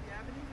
if Avenue.